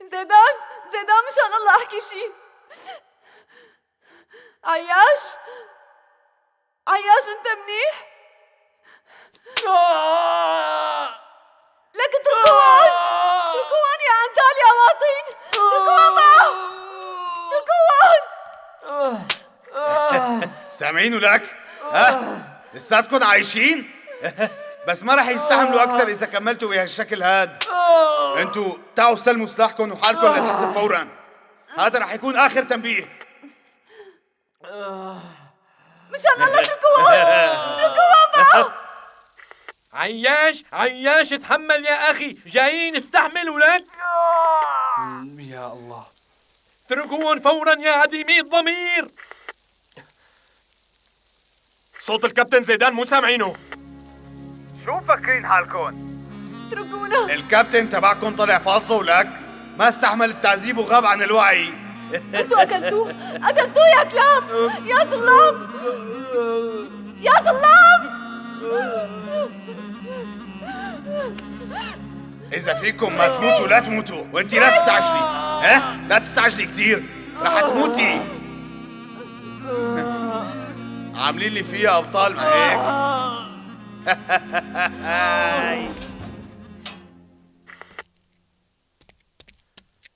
زيدان زيدان مشان الله احكي شي عياش عياش انت منيح لك اتركوهن اتركوهن يا انتال يا واطين اتركوهن معه اتركوهن سامعين لك؟ ها؟ لساتكم عايشين؟ بس ما رح يستحملوا أكثر إذا كملتوا بهالشكل هاد. أنتوا تعوا سلموا سلاحكم وحالكم للحزب فورا. هذا رح يكون آخر تنبيه. مشان الله اتركوهن اتركوهن معه عياش عياش تحمل يا أخي. جايين استحمل ولك يا الله. اتركوهم فورا يا عديمي الضمير. صوت الكابتن زيدان مو سامعينه. شو مفكرين حالكم؟ اتركونا. الكابتن تبعكم طلع فالصو ولك ما استحمل التعذيب وغاب عن الوعي. أنتوا قتلتوه قتلتوه يا كلاب؟ يا ظلام! يا ظلام! إذا فيكم ما تموتوا لا تموتوا. وأنت لا تستعجلي. ها؟ لا تستعجلي كثير. رح تموتي. عاملين لي فيها أبطال ما هيك.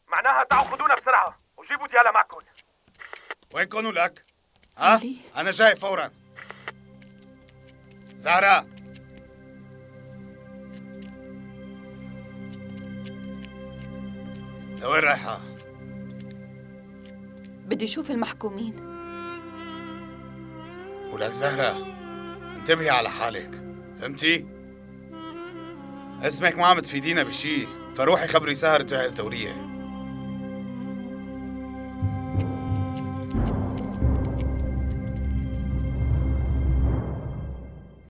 معناها تعوا خذونا بسرعة وجيبوا ديالا معكم وينكم ولك؟ ها؟ علي. أنا جاي فورا زهرة لوين رايحة؟ بدي أشوف المحكومين ولك زهرة انتبهي على حالك فهمتي؟ اسمك ما عم تفيدينا بشي فروحي خبري سهر تجهز دورية